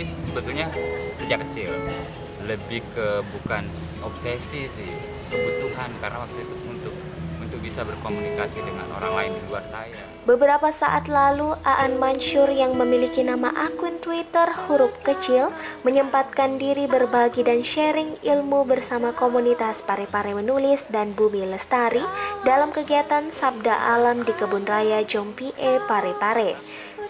menulis sebetulnya sejak kecil. Lebih ke bukan obsesi sih kebutuhan karena waktu itu untuk untuk bisa berkomunikasi dengan orang lain di luar saya. Beberapa saat lalu, Aan Mansur yang memiliki nama akun Twitter huruf kecil menyempatkan diri berbagi dan sharing ilmu bersama komunitas Pare-Pare Menulis dan Bumi Lestari dalam kegiatan Sabda Alam di Kebun Raya Jompie Pare-Pare.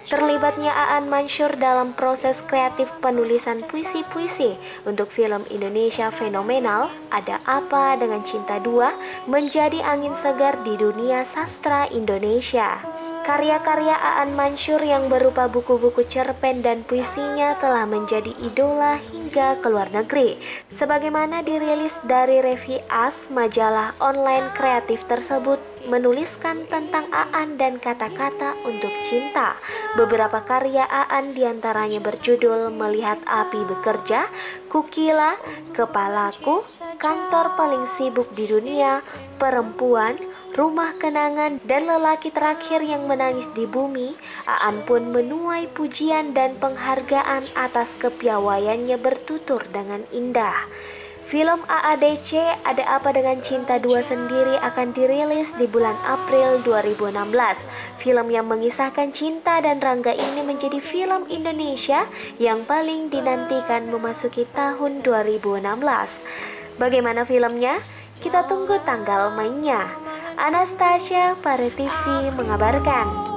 Terlibatnya Aan Mansur dalam proses kreatif penulisan puisi-puisi untuk film Indonesia fenomenal Ada Apa Dengan Cinta Dua menjadi angin segar di dunia sastra Indonesia. Karya-karya Aan Mansur yang berupa buku-buku cerpen dan puisinya telah menjadi idola hingga ke luar negeri. Sebagaimana dirilis dari Revi As, majalah online kreatif tersebut menuliskan tentang Aan dan kata-kata untuk cinta. Beberapa karya Aan di antaranya berjudul Melihat Api Bekerja, Kukila, Kepalaku, Kantor Paling Sibuk di Dunia, Perempuan, rumah kenangan dan lelaki terakhir yang menangis di bumi, Aan pun menuai pujian dan penghargaan atas kepiawaiannya bertutur dengan indah. Film AADC Ada Apa Dengan Cinta Dua sendiri akan dirilis di bulan April 2016. Film yang mengisahkan cinta dan Rangga ini menjadi film Indonesia yang paling dinantikan memasuki tahun 2016. Bagaimana filmnya? Kita tunggu tanggal mainnya. Anastasia Pare TV mengabarkan.